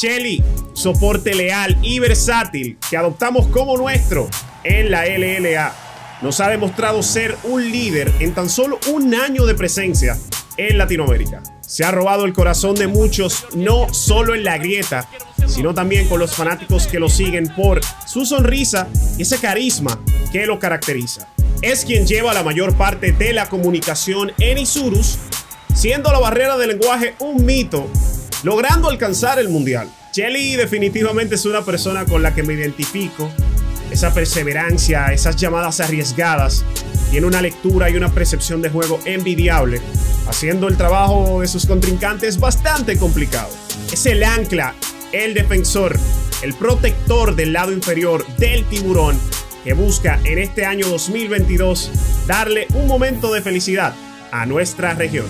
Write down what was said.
Shelly, soporte leal y versátil que adoptamos como nuestro en la LLA. Nos ha demostrado ser un líder en tan solo un año de presencia en Latinoamérica. Se ha robado el corazón de muchos, no solo en la grieta, sino también con los fanáticos que lo siguen por su sonrisa y ese carisma que lo caracteriza. Es quien lleva la mayor parte de la comunicación en Isurus, siendo la barrera del lenguaje un mito, logrando alcanzar el mundial. Shelly definitivamente es una persona con la que me identifico. Esa perseverancia, esas llamadas arriesgadas, tiene una lectura y una percepción de juego envidiable, haciendo el trabajo de sus contrincantes bastante complicado. Es el ancla, el defensor, el protector del lado inferior del tiburón que busca en este año 2022 darle un momento de felicidad a nuestra región.